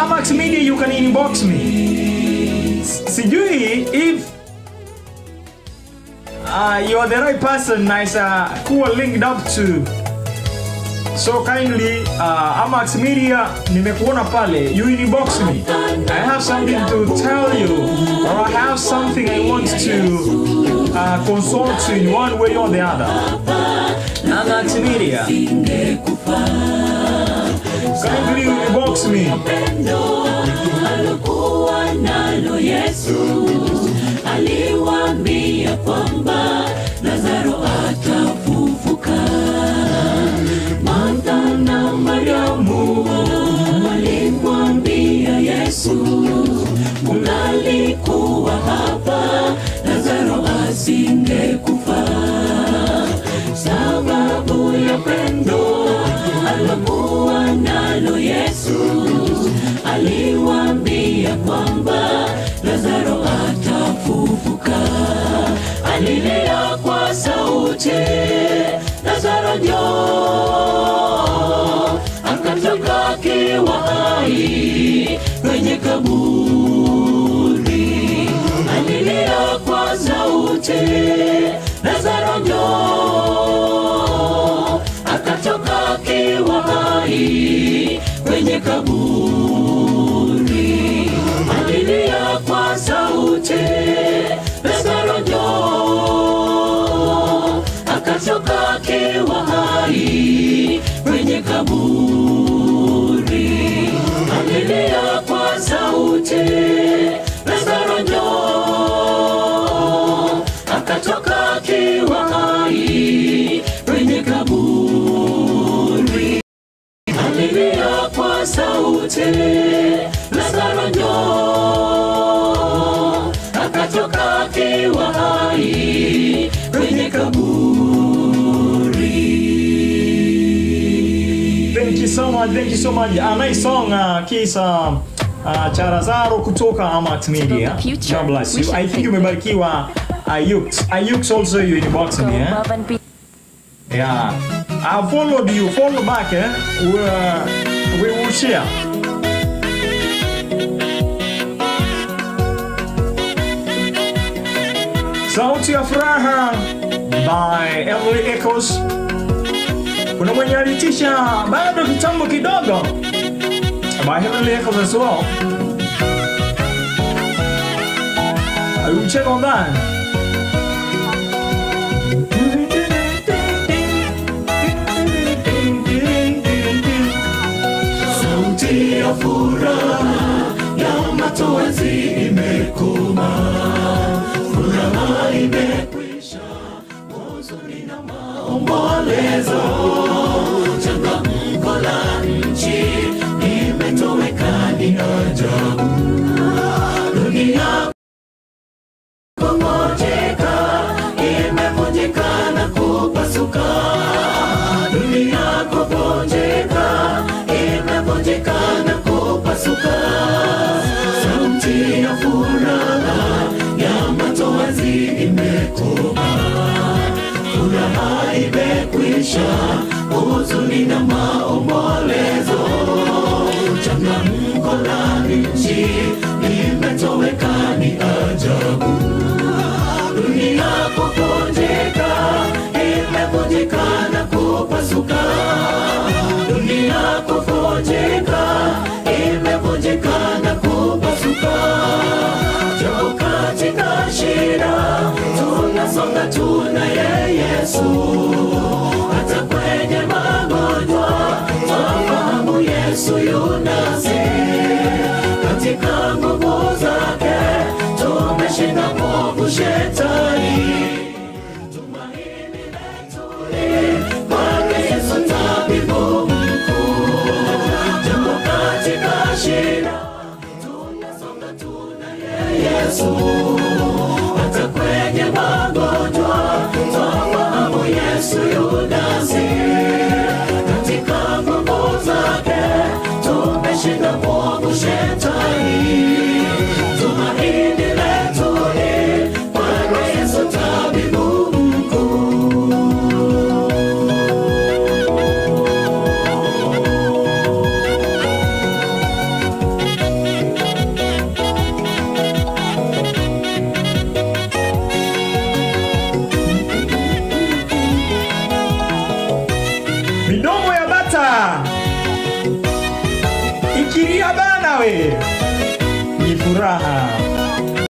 Amax Media, you can inbox me. Sijui if uh, you're the right person nice uh, kuwa linked up to. So kindly uh, Amax Media nimekuona pale you inbox me. I have something to tell you or I have something I want to uh, consult you in one way or the other. Amax Media. Kindly inbox me aliwaambia kwamba Lazaro atafufuka. Alilia kwa sauti, Lazaro njoo, akatoka akiwa hai kwenye kaburi. Alilia kwa sauti, Lazaro njoo, hai kwenye kaburi. Alilia kwa sauti, Lazaro njoo, akatoka akiwa hai kwenye kaburi. Alilia kwa sauti, Lazaro sauti, Lazaro njoo, akatoka akiwa hai kwenye kaburi. Thank you so much, thank you so much. A nice song uh, kisa uh, cha Lazaro kutoka Amax Media. God bless you. I think umebarikiwa Ayux. Ayux also you in boxing, yeah? Yeah. I followed you. Follow back, eh? We, uh, we will share. Sauti ya Furaha by Emily Echoes. Kuna mwenye alitisha bado kitambo kidogo by Emily Echoes as well. Are you check on that. Sauti ya furaha ya matoazi imekoma, furaha imekwisha, huzuni na maombolezo, huzuni na maombolezo, changamko la nchi limetoweka, ni ajabu dunia kuvunjika, imevunjika na kupasuka. Dunia kuvunjika, imevunjika na kupasuka. Tuko katika shida, tunasonga tunaye Yesu. Yesu. Hata kwenye magonjwa, twafahamu Yesu yunasi. Nawe ni furaha